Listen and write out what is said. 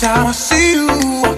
time I see you.